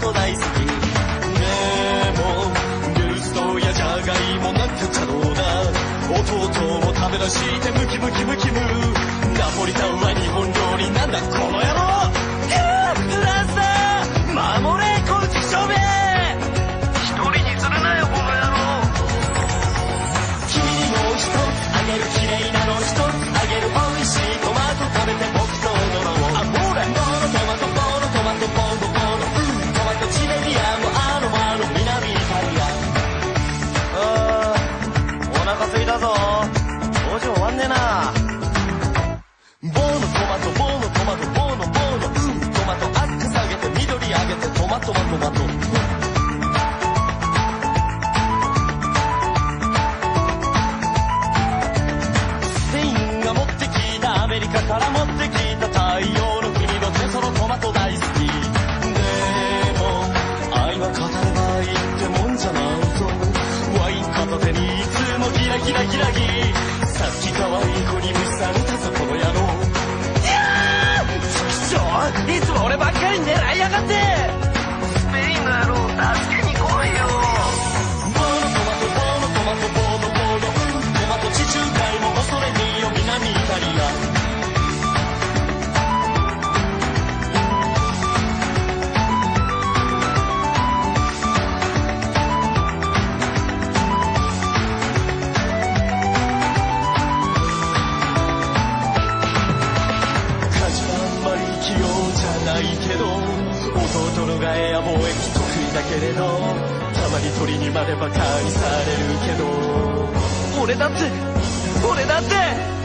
ト大好き。でも牛ストやジャガイモなんて可うな。弟を食べ出してムキムキムキム。ナポリタンはト棒のトマトボー棒ボーんトマトアック下げて緑上げてトマトマトマト、うんからもやがって。スペインの野郎助けに来いよ。ボロトマトボロトマトボロボロトマト地中海も恐れによ南イタリアないけど弟のガエア貿易得意だけれどたまに鳥にまでバカにされるけど。俺だって俺だって